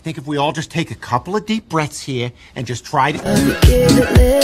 I think if we all just take a couple of deep breaths here and just try to.